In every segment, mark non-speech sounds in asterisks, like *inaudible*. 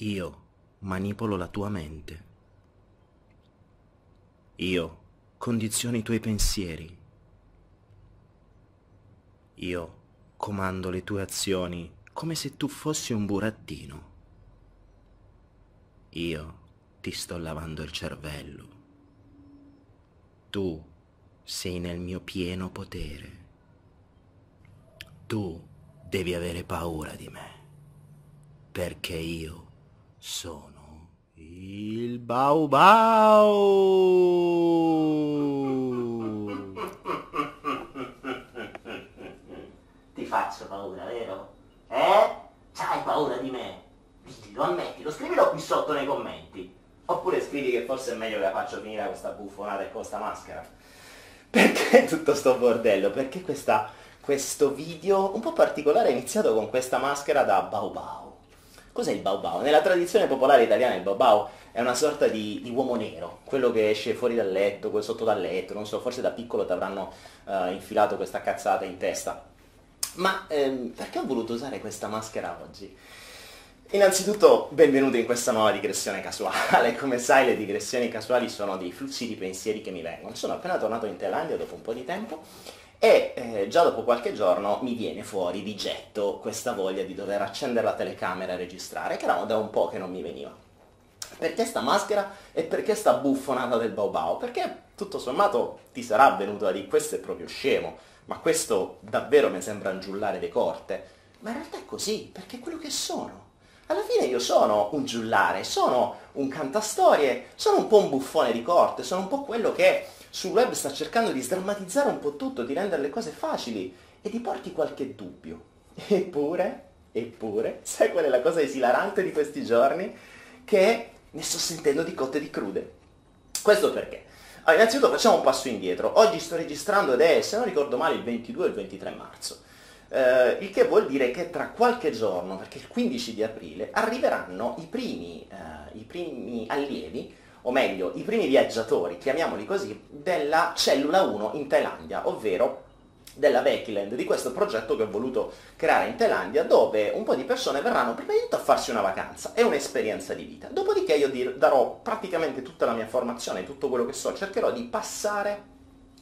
Io manipolo la tua mente. Io condiziono i tuoi pensieri. Io comando le tue azioni come se tu fossi un burattino. Io ti sto lavando il cervello. Tu sei nel mio pieno potere. Tu devi avere paura di me, perché io sono il Bau Bau. Ti faccio paura, vero? Eh? C'hai paura di me? Dillo, ammettilo, scrivilo qui sotto nei commenti. Oppure scrivi che forse è meglio che la faccio finire questa buffonata e con sta maschera. Perché *laughs* tutto sto bordello? Perché questa, questo video un po' particolare è iniziato con questa maschera da Bau Bau. Cos'è il Bau? Nella tradizione popolare italiana il Bau è una sorta di, di, uomo nero, quello che esce fuori dal letto, quel sotto dal letto, non so, forse da piccolo ti avranno uh, infilato questa cazzata in testa. Ma ehm, perché ho voluto usare questa maschera oggi? Innanzitutto, benvenuto in questa nuova digressione casuale. *laughs* Come sai, le digressioni casuali sono dei flussi di pensieri che mi vengono. Sono appena tornato in Thailandia dopo un po' di tempo e eh, già dopo qualche giorno mi viene fuori di getto questa voglia di dover accendere la telecamera e registrare, che era da un po' che non mi veniva. Perché sta maschera e perché sta buffonata del Bao Bao? Perché tutto sommato ti sarà venuto a dire questo è proprio scemo, ma questo davvero mi sembra giullare de corte. Ma in realtà è così, perché è quello che sono. Alla fine io sono un giullare, sono un cantastorie, sono un po' un buffone di corte, sono un po' quello che sul web sta cercando di sdrammatizzare un po' tutto, di rendere le cose facili e di porti qualche dubbio. *laughs* Eppure, eppure, sai qual è la cosa esilarante di questi giorni? Che ne sto sentendo di cotte e di crude. Questo perché? Allora, innanzitutto facciamo un passo indietro. Oggi sto registrando ed è, se non ricordo male, il 22 o il 23 marzo. Eh, il che vuol dire che tra qualche giorno, perché il 15 di aprile, arriveranno i primi, eh, i primi allievi o meglio, i primi viaggiatori, chiamiamoli così, della cellula 1 in Thailandia, ovvero della Vekiland, di questo progetto che ho voluto creare in Thailandia, dove un po' di persone verranno prima di tutto a farsi una vacanza, è un'esperienza di vita. Dopodiché io darò praticamente tutta la mia formazione, tutto quello che so, cercherò di passare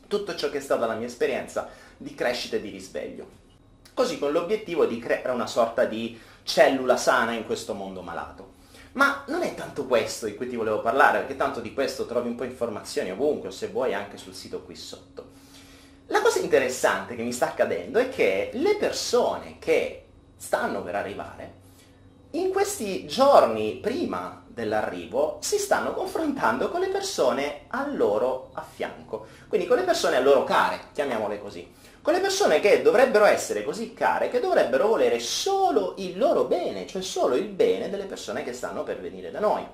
tutto ciò che è stata la mia esperienza di crescita e di risveglio. Così con l'obiettivo di creare una sorta di cellula sana in questo mondo malato. Ma non è tanto questo di cui ti volevo parlare, perché tanto di questo trovi un po' informazioni ovunque, o se vuoi anche sul sito qui sotto. La cosa interessante che mi sta accadendo è che le persone che stanno per arrivare, in questi giorni prima dell'arrivo, si stanno confrontando con le persone a loro a fianco, quindi con le persone a loro care, chiamiamole così con le persone che dovrebbero essere così care, che dovrebbero volere solo il loro bene, cioè solo il bene delle persone che stanno per venire da noi.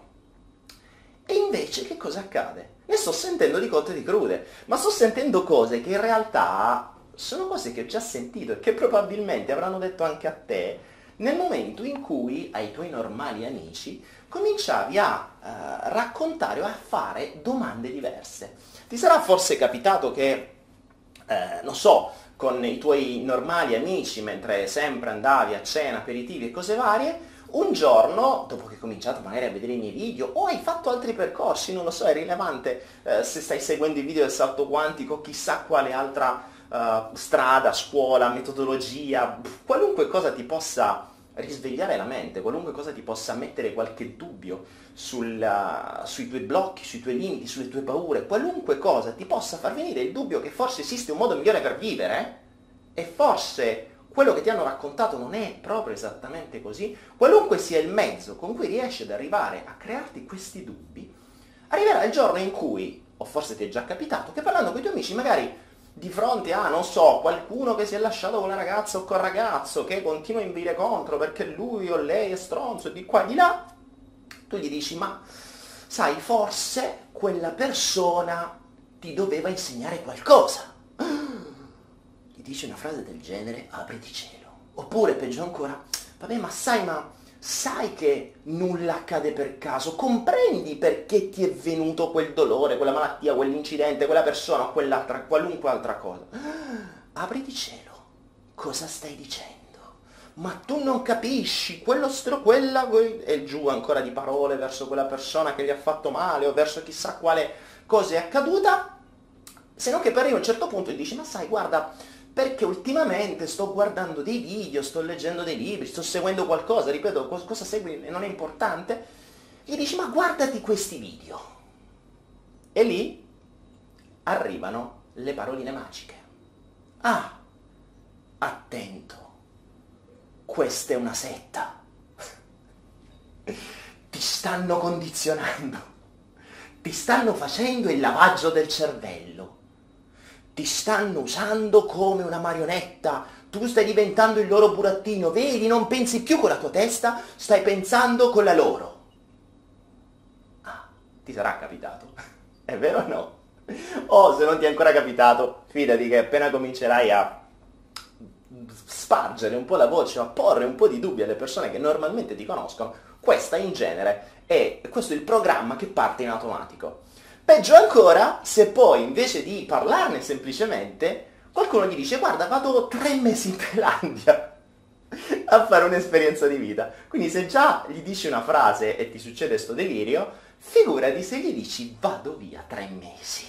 E invece che cosa accade? Ne sto sentendo di cotte di crude, ma sto sentendo cose che in realtà sono cose che ho già sentito e che probabilmente avranno detto anche a te nel momento in cui ai tuoi normali amici cominciavi a uh, raccontare o a fare domande diverse. Ti sarà forse capitato che, eh, non so, con i tuoi normali amici, mentre sempre andavi a cena, aperitivi e cose varie, un giorno, dopo che hai cominciato magari a vedere i miei video, o hai fatto altri percorsi, non lo so, è rilevante eh, se stai seguendo i video del salto quantico, chissà quale altra uh, strada, scuola, metodologia, qualunque cosa ti possa risvegliare la mente, qualunque cosa ti possa mettere qualche dubbio sulla, sui tuoi blocchi, sui tuoi limiti, sulle tue paure, qualunque cosa ti possa far venire il dubbio che forse esiste un modo migliore per vivere e forse quello che ti hanno raccontato non è proprio esattamente così, qualunque sia il mezzo con cui riesci ad arrivare a crearti questi dubbi, arriverà il giorno in cui, o forse ti è già capitato, che parlando con i tuoi amici magari di fronte a, non so, qualcuno che si è lasciato con la ragazza o col ragazzo, che continua a invire contro perché lui o lei è stronzo di qua e di là, tu gli dici, ma sai, forse quella persona ti doveva insegnare qualcosa. Gli dici una frase del genere, apriti cielo. Oppure, peggio ancora, vabbè, ma sai, ma sai che nulla accade per caso, comprendi perché ti è venuto quel dolore, quella malattia, quell'incidente, quella persona, quell'altra, qualunque altra cosa. Apriti cielo, cosa stai dicendo? ma tu non capisci, quello stro, quella, e giù ancora di parole verso quella persona che gli ha fatto male o verso chissà quale cosa è accaduta, se non che per arrivi a un certo punto e dici, ma sai, guarda, perché ultimamente sto guardando dei video, sto leggendo dei libri, sto seguendo qualcosa, ripeto, cosa segui non è importante, gli dici, ma guardati questi video. E lì arrivano le paroline magiche. Ah, attento, questa è una setta. *laughs* Ti stanno condizionando, ti stanno facendo il lavaggio del cervello, ti stanno usando come una marionetta, tu stai diventando il loro burattino, vedi, non pensi più con la tua testa, stai pensando con la loro. Ah, ti sarà capitato, *laughs* è vero o no? O se non ti è ancora capitato, fidati che appena comincerai a spargere un po' la voce, a porre un po' di dubbi alle persone che normalmente ti conoscono, questa in genere è, questo è il programma che parte in automatico. Peggio ancora se poi invece di parlarne semplicemente, qualcuno gli dice guarda vado tre mesi in Thailandia a fare un'esperienza di vita. Quindi se già gli dici una frase e ti succede sto delirio, figurati se gli dici vado via tre mesi.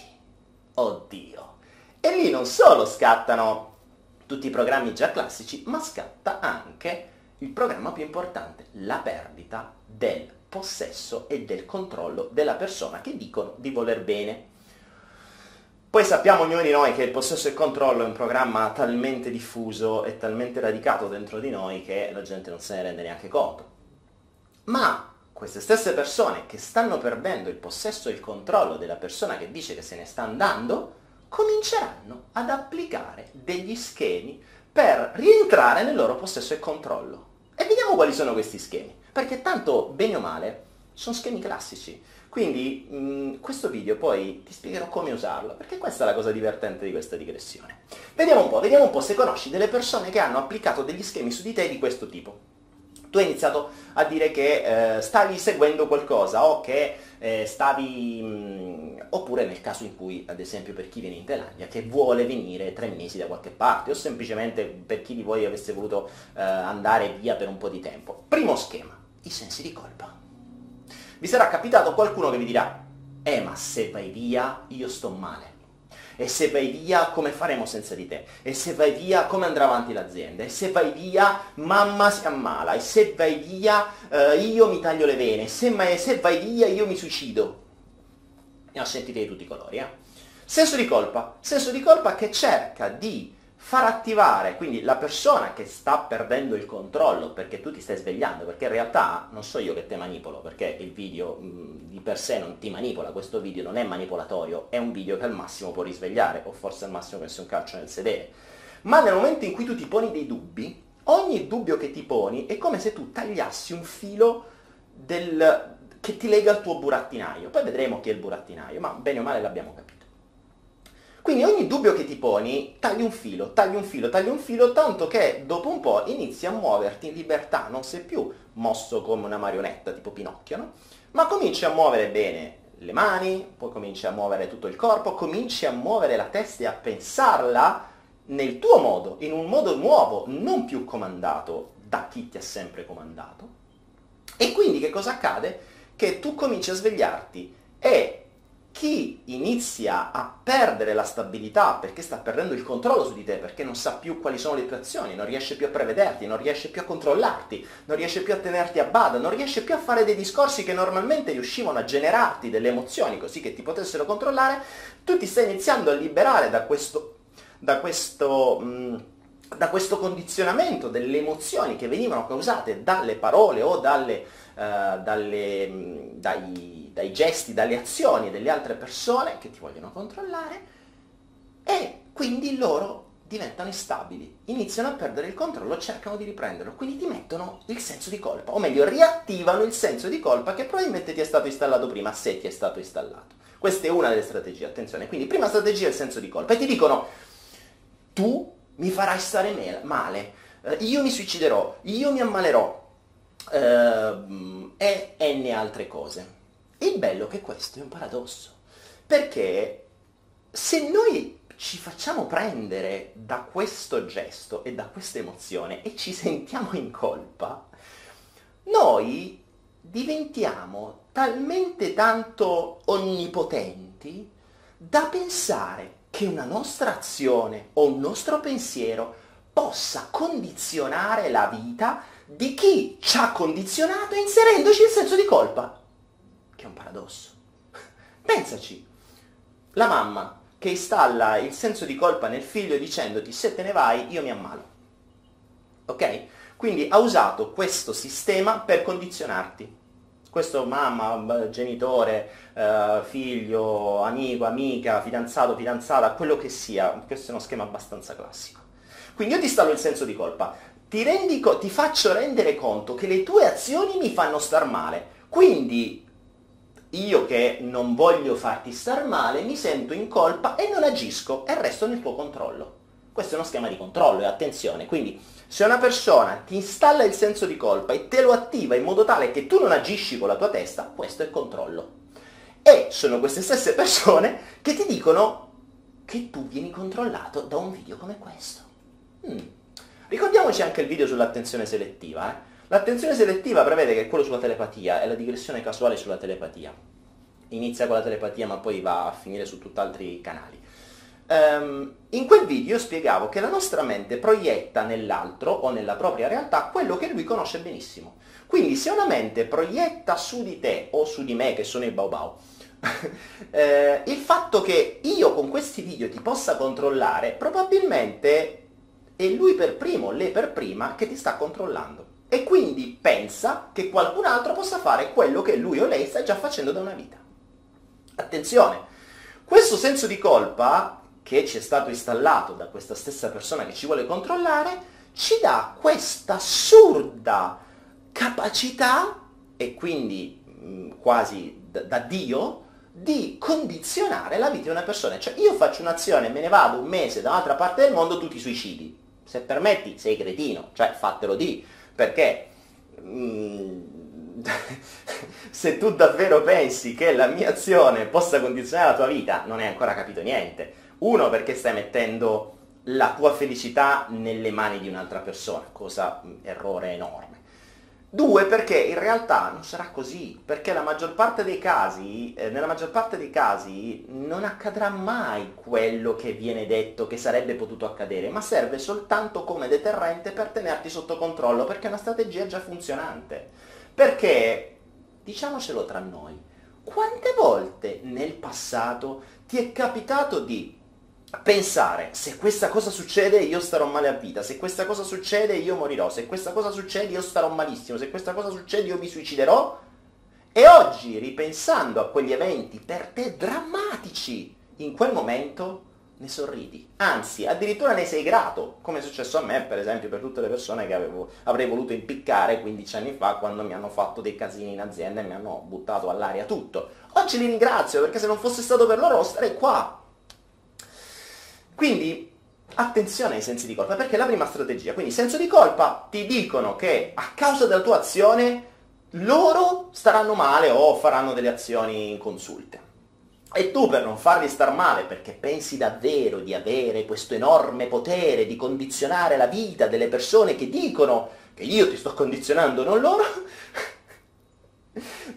Oddio. E lì non solo scattano tutti i programmi già classici, ma scatta anche il programma più importante, la perdita del possesso e del controllo della persona che dicono di voler bene. Poi sappiamo ognuno di noi che il possesso e il controllo è un programma talmente diffuso e talmente radicato dentro di noi che la gente non se ne rende neanche conto. Ma queste stesse persone che stanno perdendo il possesso e il controllo della persona che dice che se ne sta andando, cominceranno ad applicare degli schemi per rientrare nel loro possesso e controllo. E vediamo quali sono questi schemi, perché tanto, bene o male, sono schemi classici. Quindi in questo video poi ti spiegherò come usarlo, perché questa è la cosa divertente di questa digressione. Vediamo un po', vediamo un po' se conosci delle persone che hanno applicato degli schemi su di te di questo tipo tu hai iniziato a dire che eh, stavi seguendo qualcosa o che eh, stavi... Mh, mm, oppure nel caso in cui, ad esempio, per chi viene in Thailandia, che vuole venire tre mesi da qualche parte, o semplicemente per chi di voi avesse voluto eh, andare via per un po' di tempo. Primo schema, i sensi di colpa. Vi sarà capitato qualcuno che vi dirà, eh ma se vai via io sto male e se vai via come faremo senza di te? E se vai via come andrà avanti l'azienda? E se vai via mamma si ammala? E se vai via eh, io mi taglio le vene? Se, ma, se vai via io mi suicido? Ne ho sentiti di tutti i colori, eh? Senso di colpa, senso di colpa che cerca di far attivare quindi la persona che sta perdendo il controllo perché tu ti stai svegliando, perché in realtà non so io che te manipolo, perché il video mh, di per sé non ti manipola, questo video non è manipolatorio, è un video che al massimo può risvegliare, o forse al massimo penso un calcio nel sedere. Ma nel momento in cui tu ti poni dei dubbi, ogni dubbio che ti poni è come se tu tagliassi un filo del, che ti lega al tuo burattinaio. Poi vedremo chi è il burattinaio, ma bene o male l'abbiamo capito. Quindi ogni dubbio che ti poni, tagli un filo, tagli un filo, tagli un filo, tanto che dopo un po' inizi a muoverti in libertà, non sei più mosso come una marionetta tipo Pinocchio, no? Ma cominci a muovere bene le mani, poi cominci a muovere tutto il corpo, cominci a muovere la testa e a pensarla nel tuo modo, in un modo nuovo, non più comandato da chi ti ha sempre comandato. E quindi che cosa accade? Che tu cominci a svegliarti e chi inizia a perdere la stabilità perché sta perdendo il controllo su di te, perché non sa più quali sono le tue azioni, non riesce più a prevederti, non riesce più a controllarti, non riesce più a tenerti a bada, non riesce più a fare dei discorsi che normalmente riuscivano a generarti delle emozioni così che ti potessero controllare, tu ti stai iniziando a liberare da questo, da questo, mm, da questo condizionamento delle emozioni che venivano causate dalle parole o dalle, uh, dalle, mm, dai dai gesti, dalle azioni delle altre persone che ti vogliono controllare e quindi loro diventano instabili, iniziano a perdere il controllo, cercano di riprenderlo, quindi ti mettono il senso di colpa, o meglio riattivano il senso di colpa che probabilmente ti è stato installato prima, se ti è stato installato. Questa è una delle strategie, attenzione. Quindi prima strategia è il senso di colpa e ti dicono tu mi farai stare male, eh, io mi suiciderò, io mi ammalerò eh, e n altre cose. Il bello che questo è un paradosso, perché se noi ci facciamo prendere da questo gesto e da questa emozione e ci sentiamo in colpa, noi diventiamo talmente tanto onnipotenti da pensare che una nostra azione o un nostro pensiero possa condizionare la vita di chi ci ha condizionato inserendoci il senso di colpa. Che è un paradosso. *laughs* Pensaci, la mamma che installa il senso di colpa nel figlio dicendoti se te ne vai io mi ammalo. Ok? Quindi ha usato questo sistema per condizionarti. Questo mamma, genitore, eh, figlio, amico, amica, fidanzato, fidanzata, quello che sia, questo è uno schema abbastanza classico. Quindi io ti installo il senso di colpa, ti, co- ti faccio rendere conto che le tue azioni mi fanno star male, quindi io che non voglio farti star male mi sento in colpa e non agisco e resto nel tuo controllo. Questo è uno schema di controllo e attenzione, quindi se una persona ti installa il senso di colpa e te lo attiva in modo tale che tu non agisci con la tua testa, questo è controllo. E sono queste stesse persone che ti dicono che tu vieni controllato da un video come questo. Hmm. Ricordiamoci anche il video sull'attenzione selettiva. Eh? L'attenzione selettiva prevede che quello sulla telepatia è la digressione casuale sulla telepatia. Inizia con la telepatia ma poi va a finire su tutt'altri canali. Um, in quel video spiegavo che la nostra mente proietta nell'altro o nella propria realtà quello che lui conosce benissimo. Quindi se una mente proietta su di te o su di me, che sono il baobao, *laughs* eh, il fatto che io con questi video ti possa controllare, probabilmente è lui per primo, lei per prima, che ti sta controllando. E quindi pensa che qualcun altro possa fare quello che lui o lei sta già facendo da una vita. Attenzione, questo senso di colpa che ci è stato installato da questa stessa persona che ci vuole controllare, ci dà questa assurda capacità, e quindi mh, quasi da, da Dio, di condizionare la vita di una persona. Cioè io faccio un'azione, me ne vado un mese da un'altra parte del mondo, tu ti suicidi se permetti, sei cretino, cioè fatelo di, perché mm, *laughs* se tu davvero pensi che la mia azione possa condizionare la tua vita, non hai ancora capito niente. Uno, perché stai mettendo la tua felicità nelle mani di un'altra persona, cosa, mm, errore enorme. Due, perché in realtà non sarà così, perché la maggior parte dei casi, eh, nella maggior parte dei casi non accadrà mai quello che viene detto che sarebbe potuto accadere, ma serve soltanto come deterrente per tenerti sotto controllo, perché è una strategia già funzionante. Perché, diciamocelo tra noi, quante volte nel passato ti è capitato di pensare se questa cosa succede io starò male a vita, se questa cosa succede io morirò, se questa cosa succede io starò malissimo, se questa cosa succede io mi suiciderò. E oggi, ripensando a quegli eventi per te drammatici, in quel momento ne sorridi. Anzi, addirittura ne sei grato, come è successo a me, per esempio, per tutte le persone che avevo, avrei voluto impiccare 15 anni fa quando mi hanno fatto dei casini in azienda e mi hanno buttato all'aria tutto. Oggi li ringrazio perché se non fosse stato per loro starei qua quindi attenzione ai sensi di colpa, perché è la prima strategia. Quindi senso di colpa ti dicono che a causa della tua azione loro staranno male o faranno delle azioni inconsulte. E tu per non farli star male, perché pensi davvero di avere questo enorme potere di condizionare la vita delle persone che dicono che io ti sto condizionando, non loro,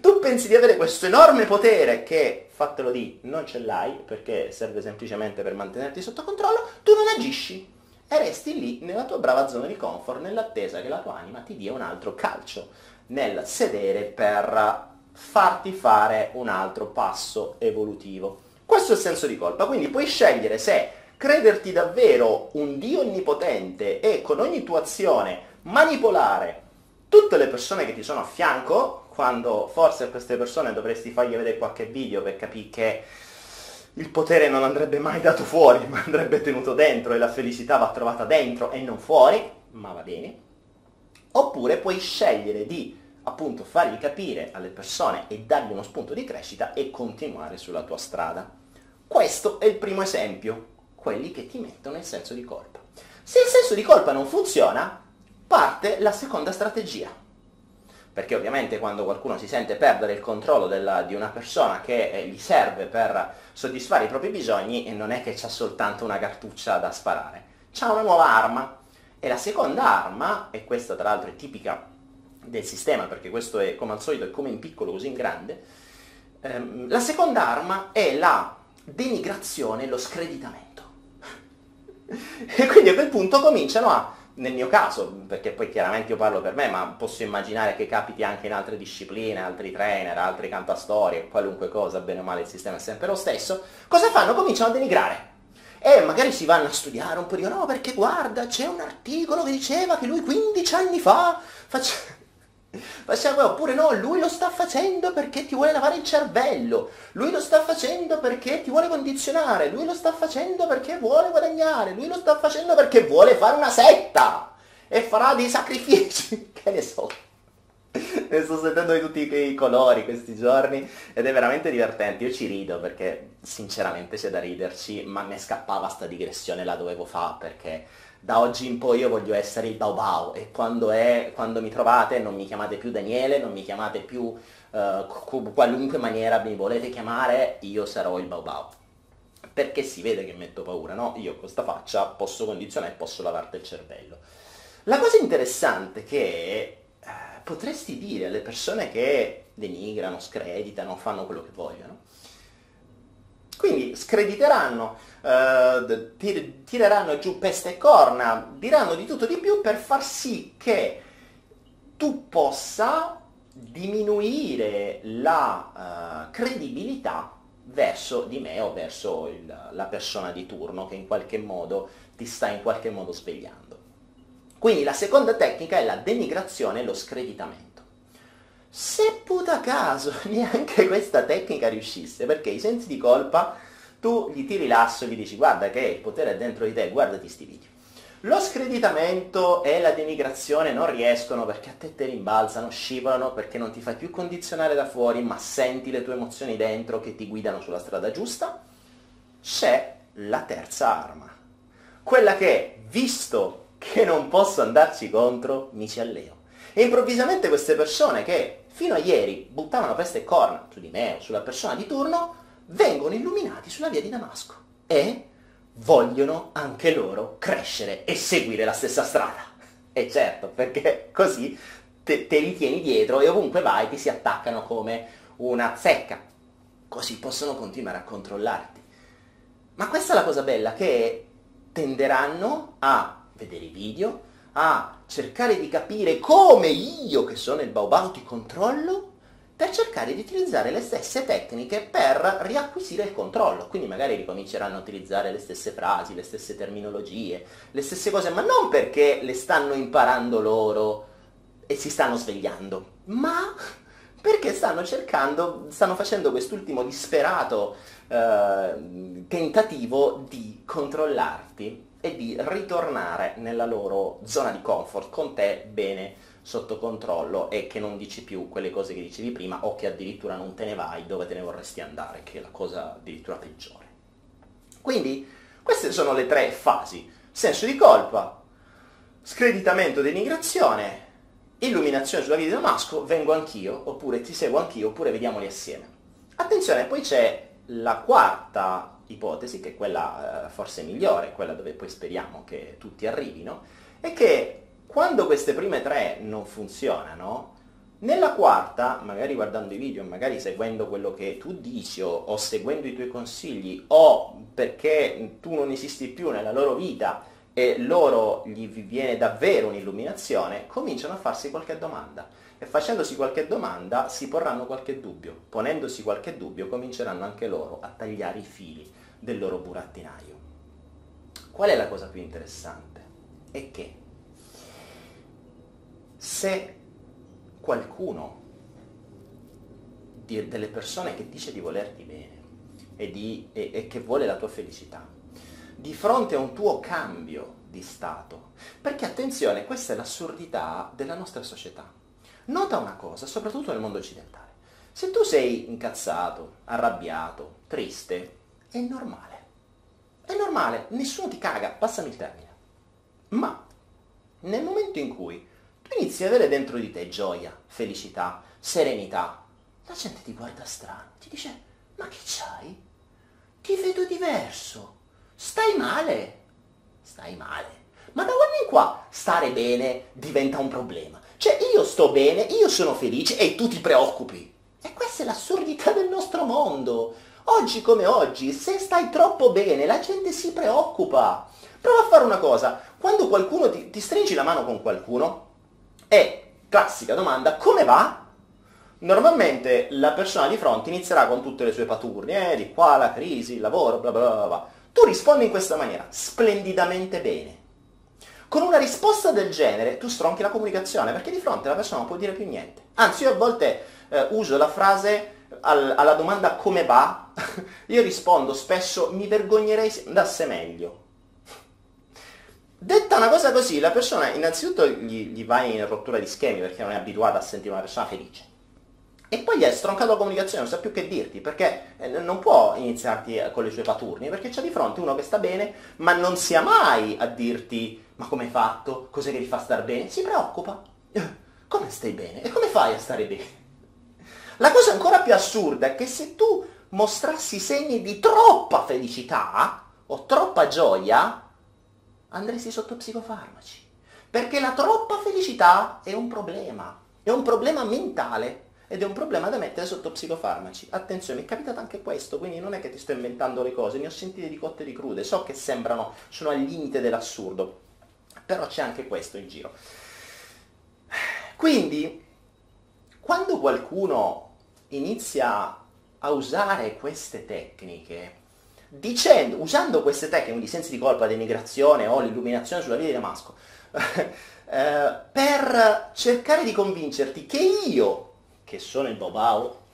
tu pensi di avere questo enorme potere che, fatelo di, non ce l'hai perché serve semplicemente per mantenerti sotto controllo, tu non agisci e resti lì nella tua brava zona di comfort nell'attesa che la tua anima ti dia un altro calcio nel sedere per farti fare un altro passo evolutivo. Questo è il senso di colpa, quindi puoi scegliere se crederti davvero un Dio onnipotente e con ogni tua azione manipolare tutte le persone che ti sono a fianco, quando forse a queste persone dovresti fargli vedere qualche video per capire che il potere non andrebbe mai dato fuori, ma andrebbe tenuto dentro e la felicità va trovata dentro e non fuori, ma va bene. Oppure puoi scegliere di appunto fargli capire alle persone e dargli uno spunto di crescita e continuare sulla tua strada. Questo è il primo esempio, quelli che ti mettono il senso di colpa. Se il senso di colpa non funziona, parte la seconda strategia perché ovviamente quando qualcuno si sente perdere il controllo della, di una persona che eh, gli serve per soddisfare i propri bisogni, non è che c'ha soltanto una cartuccia da sparare, c'ha una nuova arma. E la seconda arma, e questa tra l'altro è tipica del sistema, perché questo è come al solito è come in piccolo così in grande, ehm, la seconda arma è la denigrazione, lo screditamento. *laughs* e quindi a quel punto cominciano a nel mio caso, perché poi chiaramente io parlo per me, ma posso immaginare che capiti anche in altre discipline, altri trainer, altri cantastorie, qualunque cosa, bene o male il sistema è sempre lo stesso, cosa fanno? Cominciano a denigrare. E magari si vanno a studiare un po' di no, perché guarda, c'è un articolo che diceva che lui 15 anni fa faceva... Facciamo, oppure no, lui lo sta facendo perché ti vuole lavare il cervello, lui lo sta facendo perché ti vuole condizionare, lui lo sta facendo perché vuole guadagnare, lui lo sta facendo perché vuole fare una setta e farà dei sacrifici, *laughs* che ne so. Ne sto sentendo di tutti i colori questi giorni ed è veramente divertente. Io ci rido perché sinceramente c'è da riderci, ma mi scappava sta digressione, la dovevo fare perché da oggi in poi io voglio essere il Bau e quando, è, quando mi trovate non mi chiamate più Daniele, non mi chiamate più uh, qualunque maniera mi volete chiamare, io sarò il Bau. Perché si vede che metto paura, no? Io con questa faccia posso condizionare e posso lavarti il cervello. La cosa interessante che eh, potresti dire alle persone che denigrano, screditano, fanno quello che vogliono, screditeranno, eh, tir- tireranno giù peste e corna, diranno di tutto di più per far sì che tu possa diminuire la uh, credibilità verso di me o verso il, la persona di turno che in qualche modo ti sta in qualche modo svegliando. Quindi la seconda tecnica è la denigrazione e lo screditamento. Se puta caso *laughs* neanche questa tecnica riuscisse, perché i sensi di colpa tu gli tiri l'asso e gli dici guarda che il potere è dentro di te, guardati sti video. Lo screditamento e la denigrazione non riescono perché a te te rimbalzano, scivolano, perché non ti fai più condizionare da fuori, ma senti le tue emozioni dentro che ti guidano sulla strada giusta. C'è la terza arma. Quella che, visto che non posso andarci contro, mi ci alleo. E improvvisamente queste persone che fino a ieri buttavano peste e corna su di me o sulla persona di turno, vengono illuminati sulla via di Damasco e vogliono anche loro crescere e seguire la stessa strada. E certo, perché così te, te li tieni dietro e ovunque vai ti si attaccano come una zecca. Così possono continuare a controllarti. Ma questa è la cosa bella, che tenderanno a vedere i video, a cercare di capire come io, che sono il Baobao, ti controllo, per cercare di utilizzare le stesse tecniche per riacquisire il controllo. Quindi magari ricominceranno a utilizzare le stesse frasi, le stesse terminologie, le stesse cose, ma non perché le stanno imparando loro e si stanno svegliando, ma perché stanno cercando, stanno facendo quest'ultimo disperato eh, tentativo di controllarti e di ritornare nella loro zona di comfort con te bene sotto controllo e che non dici più quelle cose che dicevi prima o che addirittura non te ne vai dove te ne vorresti andare, che è la cosa addirittura peggiore. Quindi queste sono le tre fasi. Senso di colpa, screditamento, denigrazione, illuminazione sulla via di Damasco, vengo anch'io, oppure ti seguo anch'io, oppure vediamoli assieme. Attenzione, poi c'è la quarta ipotesi, che è quella eh, forse migliore, quella dove poi speriamo che tutti arrivino, è che quando queste prime tre non funzionano, nella quarta, magari guardando i video, magari seguendo quello che tu dici o, o seguendo i tuoi consigli o perché tu non esisti più nella loro vita e loro gli viene davvero un'illuminazione, cominciano a farsi qualche domanda e facendosi qualche domanda si porranno qualche dubbio. Ponendosi qualche dubbio cominceranno anche loro a tagliare i fili del loro burattinaio. Qual è la cosa più interessante? È che se qualcuno di, delle persone che dice di volerti bene e, di, e, e che vuole la tua felicità, di fronte a un tuo cambio di stato, perché attenzione, questa è l'assurdità della nostra società. Nota una cosa, soprattutto nel mondo occidentale. Se tu sei incazzato, arrabbiato, triste, è normale. È normale, nessuno ti caga, passami il termine. Ma nel momento in cui inizi ad avere dentro di te gioia, felicità, serenità. La gente ti guarda strano, ti dice, ma che c'hai? Ti vedo diverso. Stai male. Stai male. Ma da quando in qua stare bene diventa un problema. Cioè io sto bene, io sono felice e tu ti preoccupi. E questa è l'assurdità del nostro mondo. Oggi come oggi, se stai troppo bene, la gente si preoccupa. Prova a fare una cosa, quando qualcuno ti, ti stringi la mano con qualcuno, è classica domanda, come va? Normalmente la persona di fronte inizierà con tutte le sue paturnie, eh, di qua la crisi, il lavoro, bla bla bla bla. Tu rispondi in questa maniera, splendidamente bene. Con una risposta del genere tu stronchi la comunicazione, perché di fronte la persona non può dire più niente. Anzi, io a volte eh, uso la frase al, alla domanda come va, *laughs* io rispondo spesso mi vergognerei se andasse meglio. Detta una cosa così, la persona innanzitutto gli, gli va in rottura di schemi perché non è abituata a sentire una persona felice. E poi gli è stroncato la comunicazione, non sa più che dirti, perché eh, non può iniziarti eh, con le sue paturni, perché c'è di fronte uno che sta bene, ma non sia mai a dirti ma come hai fatto, cos'è che ti fa star bene, si preoccupa. *laughs* Come stai bene? E come fai a stare bene? La cosa ancora più assurda è che se tu mostrassi segni di troppa felicità o troppa gioia, andresti sotto psicofarmaci. Perché la troppa felicità è un problema, è un problema mentale ed è un problema da mettere sotto psicofarmaci. Attenzione, è capitato anche questo, quindi non è che ti sto inventando le cose, ne ho sentite di cotte e di crude, so che sembrano, sono al limite dell'assurdo, però c'è anche questo in giro. Quindi, quando qualcuno inizia a usare queste tecniche, dicendo, usando queste tecniche di sensi di colpa, denigrazione o l'illuminazione sulla via di Damasco, *laughs* eh, per cercare di convincerti che io, che sono il Bobao,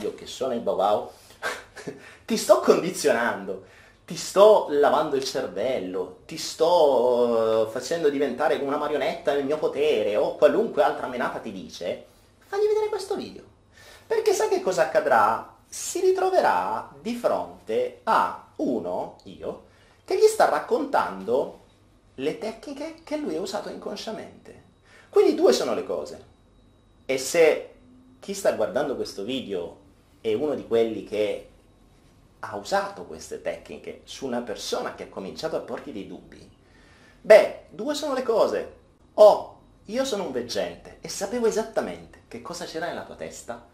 io che sono il Bobao, *laughs* ti sto condizionando, ti sto lavando il cervello, ti sto uh, facendo diventare una marionetta nel mio potere o qualunque altra menata ti dice, fagli vedere questo video. Perché sai che cosa accadrà? Si ritroverà di fronte a uno, io, che gli sta raccontando le tecniche che lui ha usato inconsciamente. Quindi due sono le cose. E se chi sta guardando questo video è uno di quelli che ha usato queste tecniche su una persona che ha cominciato a porti dei dubbi, beh, due sono le cose. O io sono un veggente e sapevo esattamente che cosa c'era nella tua testa,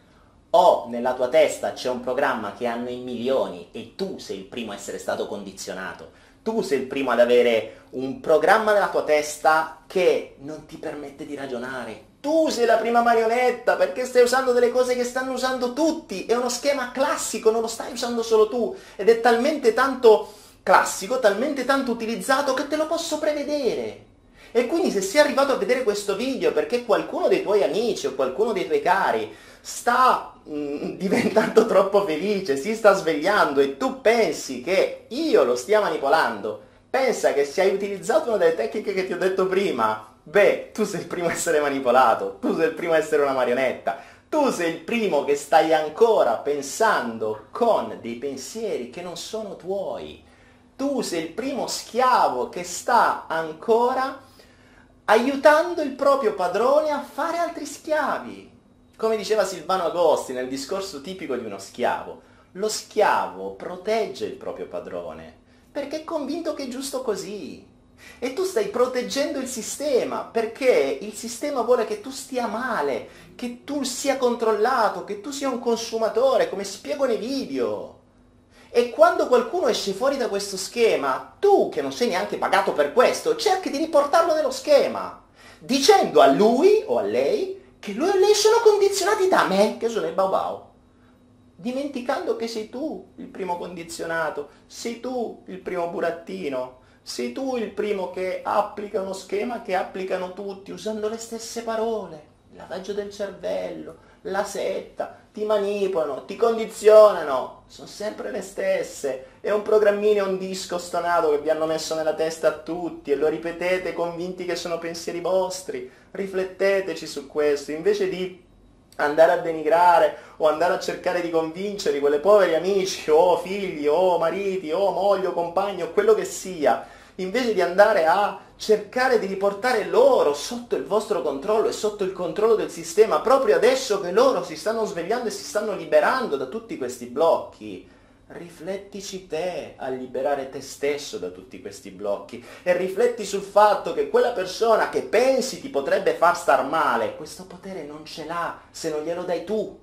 o nella tua testa c'è un programma che hanno in milioni e tu sei il primo a essere stato condizionato, tu sei il primo ad avere un programma nella tua testa che non ti permette di ragionare. Tu sei la prima marionetta perché stai usando delle cose che stanno usando tutti, è uno schema classico, non lo stai usando solo tu ed è talmente tanto classico, talmente tanto utilizzato che te lo posso prevedere. E quindi se sei arrivato a vedere questo video perché qualcuno dei tuoi amici o qualcuno dei tuoi cari sta mh, mm, *laughs* diventando troppo felice, si sta svegliando e tu pensi che io lo stia manipolando, pensa che se hai utilizzato una delle tecniche che ti ho detto prima, beh, tu sei il primo a essere manipolato, tu sei il primo a essere una marionetta, tu sei il primo che stai ancora pensando con dei pensieri che non sono tuoi. Tu sei il primo schiavo che sta ancora aiutando il proprio padrone a fare altri schiavi. Come diceva Silvano Agosti nel discorso tipico di uno schiavo, lo schiavo protegge il proprio padrone perché è convinto che è giusto così. E tu stai proteggendo il sistema perché il sistema vuole che tu stia male, che tu sia controllato, che tu sia un consumatore, come spiego nei video. E quando qualcuno esce fuori da questo schema, tu che non sei neanche pagato per questo, cerchi di riportarlo nello schema, dicendo a lui o a lei che lui e lei sono condizionati da me, che sono il Baobao. Dimenticando che sei tu il primo condizionato, sei tu il primo burattino, sei tu il primo che applica uno schema che applicano tutti usando le stesse parole, lavaggio del cervello, la setta, ti manipolano, ti condizionano, sono sempre le stesse. È un programmino, un disco stonato che vi hanno messo nella testa a tutti e lo ripetete convinti che sono pensieri vostri. Rifletteteci su questo, invece di andare a denigrare o andare a cercare di convincere quelle poveri amici o figli o mariti o moglie o compagni o quello che sia invece di andare a cercare di riportare loro sotto il vostro controllo e sotto il controllo del sistema, proprio adesso che loro si stanno svegliando e si stanno liberando da tutti questi blocchi, riflettici te a liberare te stesso da tutti questi blocchi e rifletti sul fatto che quella persona che pensi ti potrebbe far star male, questo potere non ce l'ha se non glielo dai tu.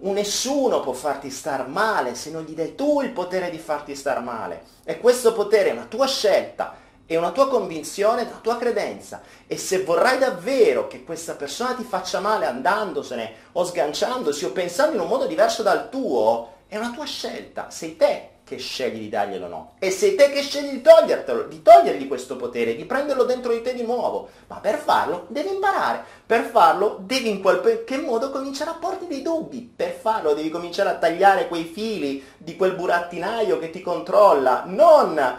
Un nessuno può farti star male se non gli dai tu il potere di farti star male. E questo potere è una tua scelta, è una tua convinzione, una tua credenza. E se vorrai davvero che questa persona ti faccia male andandosene o sganciandosi o pensando in un modo diverso dal tuo, è una tua scelta. Sei te che scegli di darglielo o no. E sei te che scegli di togliertelo, di togliergli questo potere, di prenderlo dentro di te di nuovo. Ma per farlo devi imparare. Per farlo devi in qualche modo cominciare a porti dei dubbi. Per farlo devi cominciare a tagliare quei fili di quel burattinaio che ti controlla. Non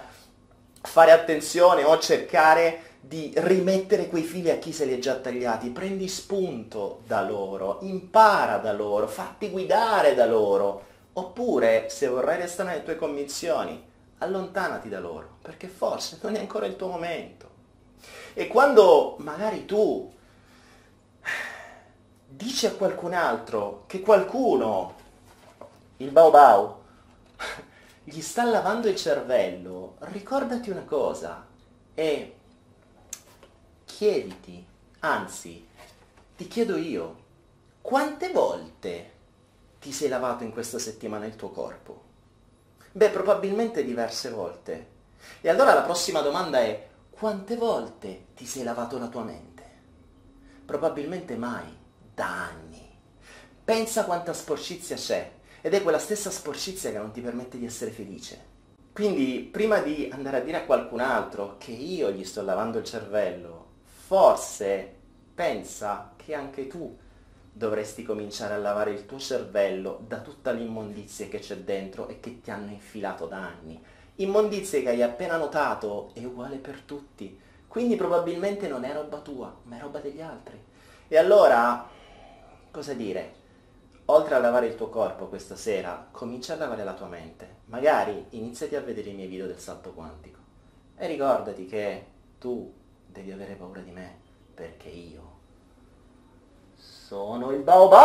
fare attenzione o cercare di rimettere quei fili a chi se li ha già tagliati. Prendi spunto da loro, impara da loro, fatti guidare da loro Oppure, se vorrai restare nelle tue convinzioni, allontanati da loro, perché forse non è ancora il tuo momento. E quando magari tu dici a qualcun altro che qualcuno, il Bau, gli sta lavando il cervello, ricordati una cosa e chiediti, anzi, ti chiedo io, quante volte ti sei lavato in questa settimana il tuo corpo? Beh, probabilmente diverse volte. E allora la prossima domanda è, quante volte ti sei lavato la tua mente? Probabilmente mai, da anni. Pensa quanta sporcizia c'è, ed è quella stessa sporcizia che non ti permette di essere felice. Quindi, prima di andare a dire a qualcun altro che io gli sto lavando il cervello, forse pensa che anche tu dovresti cominciare a lavare il tuo cervello da tutta l'immondizia che c'è dentro e che ti hanno infilato da anni. Immondizie che hai appena notato è uguale per tutti, quindi probabilmente non è roba tua, ma è roba degli altri. E allora, cosa dire? Oltre a lavare il tuo corpo questa sera, comincia a lavare la tua mente. Magari iniziati a vedere i miei video del salto quantico. E ricordati che tu devi avere paura di me, perché io sono il baobao!